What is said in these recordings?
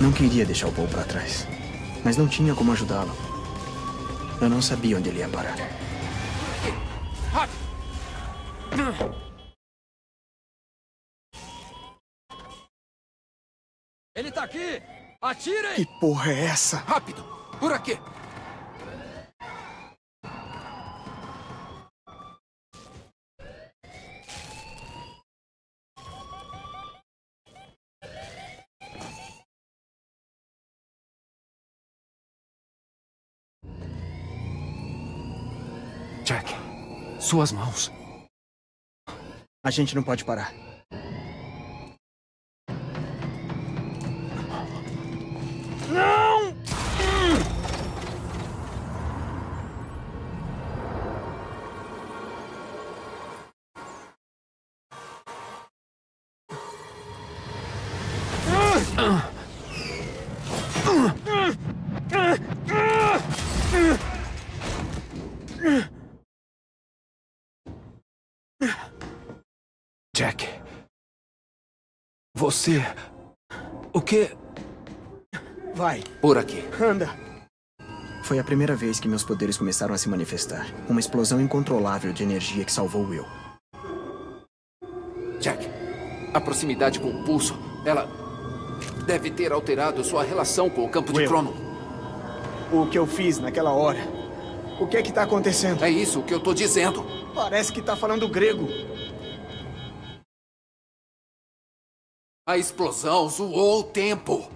Não queria deixar o Paul para trás, mas não tinha como ajudá-lo. Eu não sabia onde ele ia parar. Ele tá aqui! Atirem! Que porra é essa? Rápido! Por aqui! Jack, suas mãos. A gente não pode parar. Jack. Você. O que? Vai, Por aqui. anda. Foi a primeira vez que meus poderes começaram a se manifestar. Uma explosão incontrolável de energia que salvou Will. Jack, a proximidade com o pulso, ela deve ter alterado sua relação com o campo de Will. Crono. O que eu fiz naquela hora? O que é que tá acontecendo? É isso que eu tô dizendo. Parece que tá falando grego. A explosão zoou o tempo.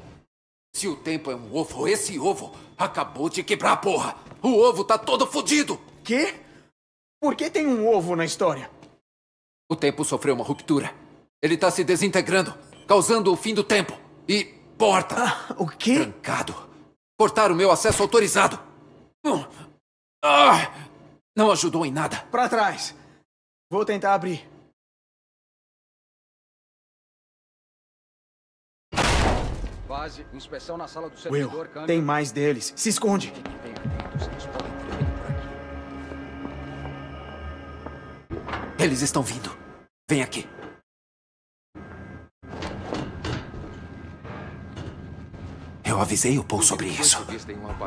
Se o tempo é um ovo, esse ovo acabou de quebrar a porra. O ovo tá todo fodido. Quê? Por que tem um ovo na história? O tempo sofreu uma ruptura. Ele tá se desintegrando, causando o fim do tempo. E porta. Ah, o quê? Trancado. Cortaram meu acesso autorizado. Hum. Ah! Não ajudou em nada. Pra trás. Vou tentar abrir. Base, inspeção na sala do Will, servidor, câmbio. tem mais deles. Se esconde. Eles podem ter vindo por aqui. Eles estão vindo. Vem aqui. Eu avisei o Paul sobre isso.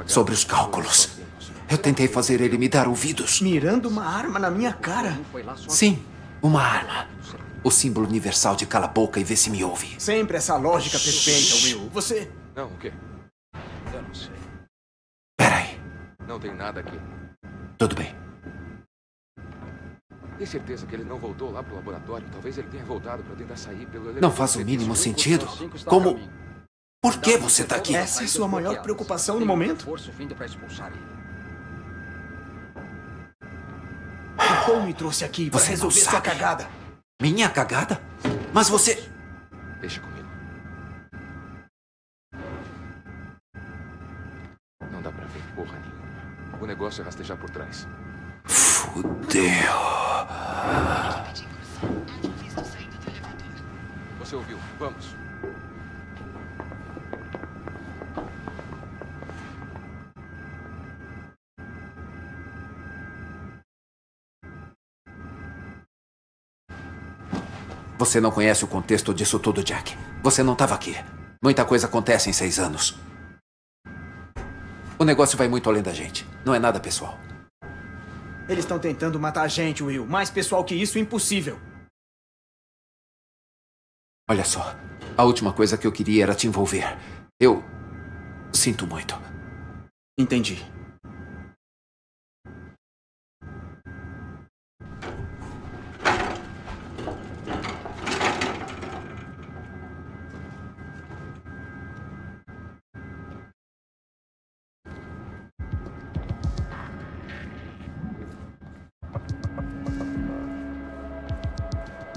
Sobre os cálculos. Eu tentei fazer ele me dar ouvidos. Mirando uma arma na minha cara. Sim, uma arma. O símbolo universal de cala a boca e vê se me ouve. Sempre essa lógica perfeita, Will. Você. Não, o quê? eu não sei. Peraí. Não tem nada aqui. Tudo bem. Tem certeza que ele não voltou lá pro laboratório? Talvez ele tenha voltado para tentar sair pelo elevador. Não faz o mínimo sentido. Como. Por que você tá aqui? Essa é sua maior preocupação no momento? O Paul me trouxe aqui não resolver sua cagada. Minha cagada? Mas você. Deixa comigo. Não dá pra ver porra nenhuma. O negócio é rastejar por trás. Fudeu. Você ouviu? Vamos. Você não conhece o contexto disso tudo, Jack. Você não estava aqui. Muita coisa acontece em seis anos. O negócio vai muito além da gente. Não é nada pessoal. Eles estão tentando matar a gente, Will. Mais pessoal que isso, impossível. Olha só. A última coisa que eu queria era te envolver. Eu. Sinto muito. Entendi.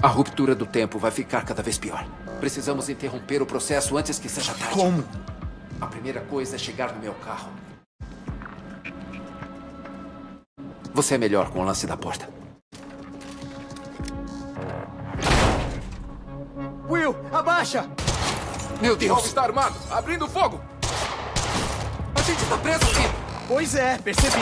A ruptura do tempo vai ficar cada vez pior. Precisamos interromper o processo antes que seja tarde. Como? A primeira coisa é chegar no meu carro. Você é melhor com o lance da porta. Will, abaixa! Meu O Deus! está armado! Abrindo fogo! A gente tá preso aqui! Pois é, percebi.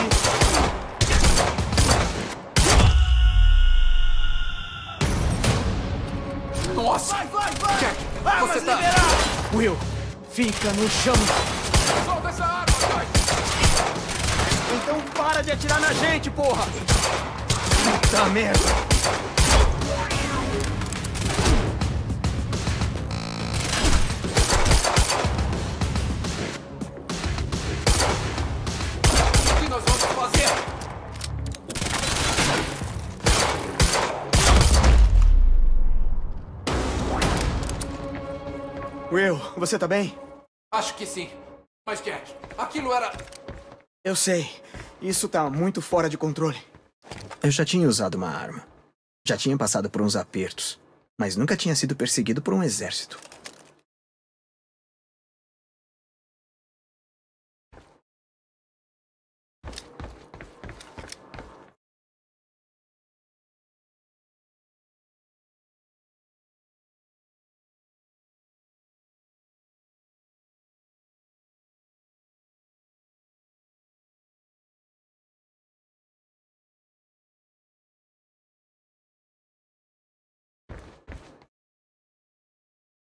Nossa! Vai, vai, vai! Jack, Armas você tá- liberadas! Will, Fica no chão. Solta essa arma, Joyce! Então para de atirar na gente, porra! Puta merda! Will, você tá bem? Acho que sim. Mas, Jack, aquilo era. Eu sei. Isso tá muito fora de controle. Eu já tinha usado uma arma. Já tinha passado por uns apertos. Mas nunca tinha sido perseguido por um exército.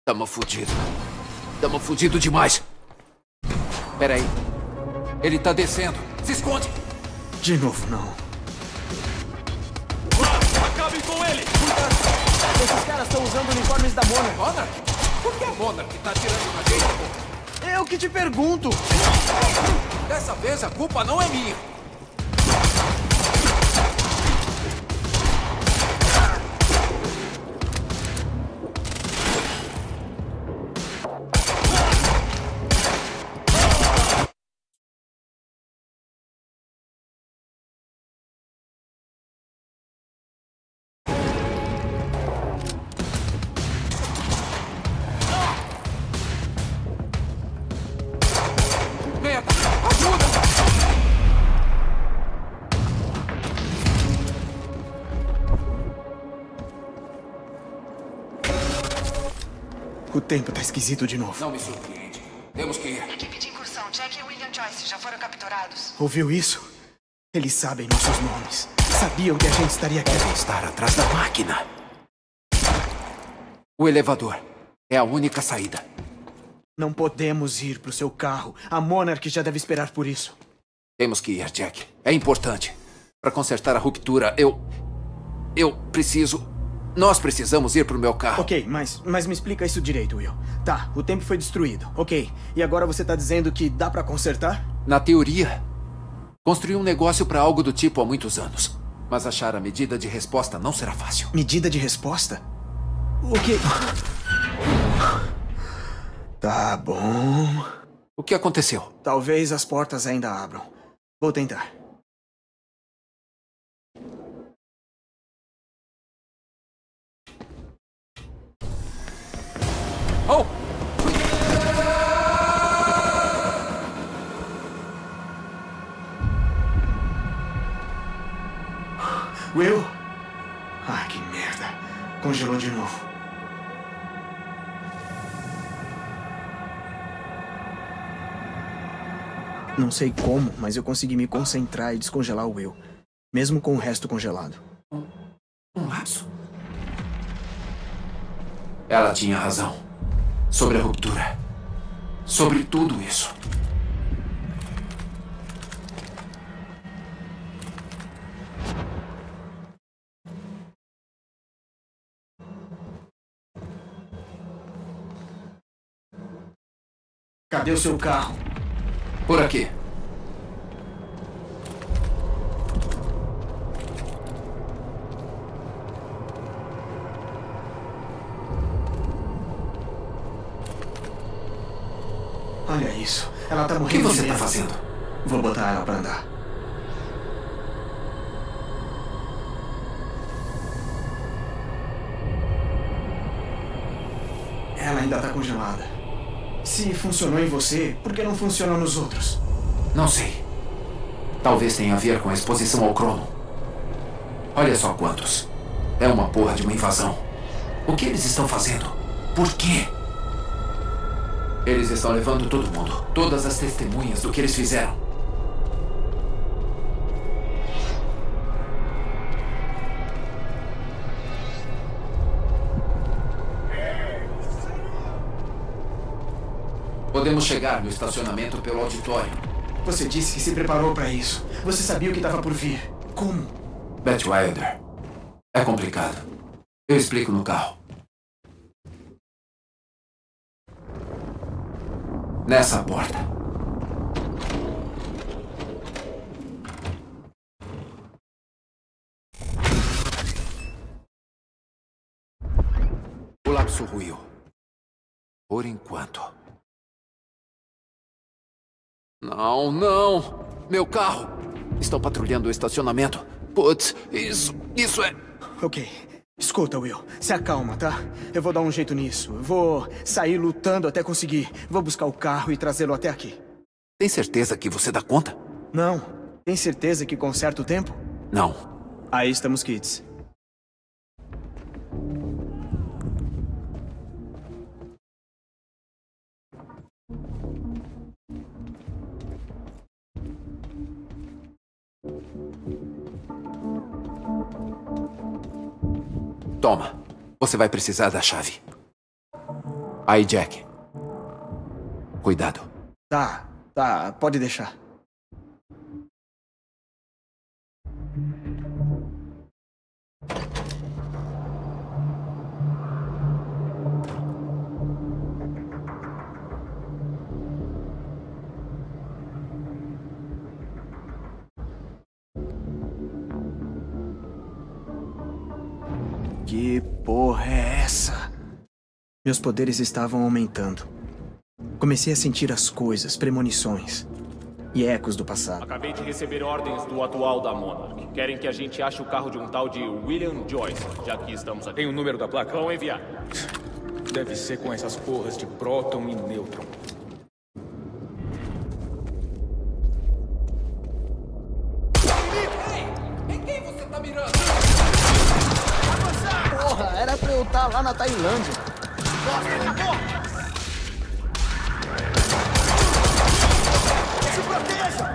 Tamo fudido. Tamo fudido demais. Pera aí. Ele tá descendo. Se esconde! De novo, não. Acabem com ele! Esses caras estão usando uniformes da Monarch. Monarch? Por que a Monarch tá atirando na gente, pô? Eu que te pergunto! Dessa vez a culpa não é minha. O tempo tá esquisito de novo. Não me surpreende. Temos que ir. Equipe de incursão, Jack e William Joyce já foram capturados. Ouviu isso? Eles sabem nossos nomes. Sabiam que a gente estaria aqui. Estar atrás da máquina. O elevador. É a única saída. Não podemos ir pro seu carro. A Monarch já deve esperar por isso. Temos que ir, Jack. É importante. Para consertar a ruptura, eu. Eu preciso. Nós precisamos ir pro meu carro. Ok, mas, mas me explica isso direito, Will. Tá, o tempo foi destruído. Ok. E agora você tá dizendo que dá pra consertar? Na teoria, construí um negócio para algo do tipo há muitos anos. Mas achar a medida de resposta não será fácil. Medida de resposta? O que. Tá bom. O que aconteceu? Talvez as portas ainda abram. Vou tentar. Oh! Will? Ah, que merda. Congelou de novo. Não sei como, mas eu consegui me concentrar e descongelar o Will. Mesmo com o resto congelado. Um lapso. Ela tinha razão. Sobre a ruptura. Sobre tudo isso. Cadê o seu carro? Por aqui. Olha isso. Ela tá O morrendo que você tá fazendo? Vou botar ela pra andar. Ela ainda tá congelada. Se funcionou em você, por que não funciona nos outros? Não sei. Talvez tenha a ver com a exposição ao crono. Olha só quantos. É uma porra de uma invasão. O que eles estão fazendo? Por quê? Eles estão levando todo mundo. Todas as testemunhas do que eles fizeram. Podemos chegar no estacionamento pelo auditório. Você disse que se preparou para isso. Você sabia o que estava por vir. Como? Beth Wilder. É complicado. Eu explico no carro. Nessa porta. O lapso ruiu. Por enquanto. Não, não! Meu carro! Estão patrulhando o estacionamento. Putz, isso. Isso é. Ok. Escuta, Will. Se acalma, tá? Eu vou dar um jeito nisso. Vou sair lutando até conseguir. Vou buscar o carro e trazê-lo até aqui. Tem certeza que você dá conta? Não. Tem certeza que conserta o tempo? Não. Aí estamos kits. Toma. Você vai precisar da chave. Aí, Jack. Cuidado. Tá, tá. Pode deixar. Que porra é essa? Meus poderes estavam aumentando. Comecei a sentir as coisas, premonições e ecos do passado. Acabei de receber ordens do atual da Monarch. Querem que a gente ache o carro de um tal de William Joyce, já que estamos aqui. Tem o número da placa? Vão enviar. Deve ser com essas porras de próton e nêutron. Em quem você tá mirando? Porra, estar lá na Tailândia. Se proteja!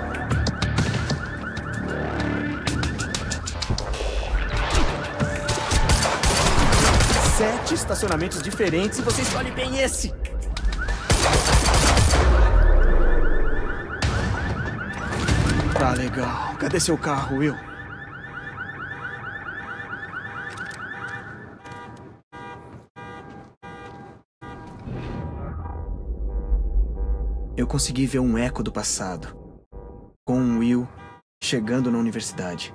Sete estacionamentos diferentes e você escolhe bem esse. Tá legal. Cadê seu carro, Will? Eu consegui ver um eco do passado. Com o Will chegando na universidade.